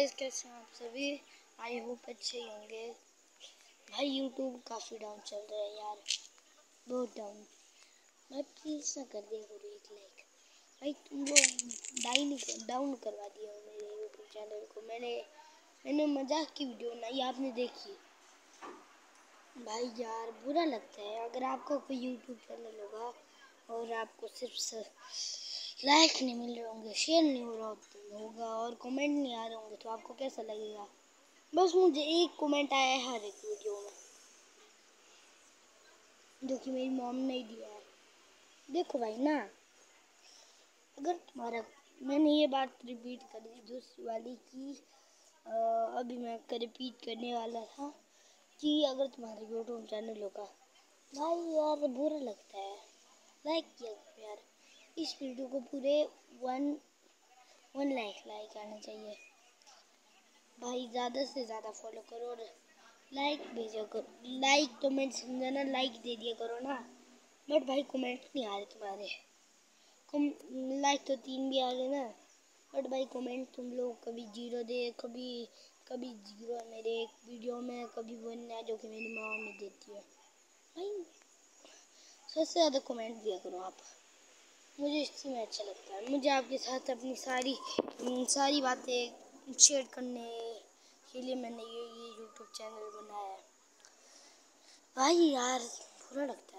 Guys कैसे हैं आप सभी? आई होप अच्छे ही होंगे। भाई यूट्यूब काफ़ी डाउन चल रहा है यार। बहुत डाउन मैं प्लीज़ ना कर दिया करो एक लाइक भाई, तुम लोग डाइन डाउन करवा दिया मेरे यूट्यूब चैनल को। मैंने मैंने मज़ाक की वीडियो बनाई, आपने देखी। भाई यार, बुरा लगता है। अगर आपका कोई यूट्यूब चैनल होगा और आपको सिर्फ़ लाइक नहीं मिल रहे होंगे शेयर नहीं हो रहा होगा और कमेंट नहीं आ रहे होंगे तो आपको कैसा लगेगा? बस मुझे एक कमेंट आया है हर एक वीडियो में, जो कि मेरी मॉम ने दिया है। देखो भाई ना, अगर तुम्हारा, मैंने ये बात रिपीट कर दी दूसरी वाली की अभी मैं रिपीट करने वाला था, कि अगर तुम्हारा यूट्यूब चैनल होगा भाई यार बुरा लगता है। लाइक किया यार। इस वीडियो को पूरे वन वन लाइक लाइक आना चाहिए। भाई, ज़्यादा से ज़्यादा फॉलो करो और लाइक भेजा करो। लाइक तो मैं समझा ना लाइक दे दिया करो ना। बट भाई कमेंट नहीं आ रहे तुम्हारे। कम लाइक तो तीन भी आ गए ना। बट भाई कमेंट तुम लोग कभी ज़ीरो दे, कभी कभी ज़ीरो मेरे एक वीडियो में, कभी वन है जो कि मेरी माँ में देती है। भाई, सबसे ज़्यादा कमेंट दिया करो आप। मुझे इसी में अच्छा लगता। है मुझे आपके साथ अपनी सारी सारी बातें शेयर करने के लिए मैंने ये ये यूट्यूब चैनल बनाया है। भाई यार, बुरा लगता है।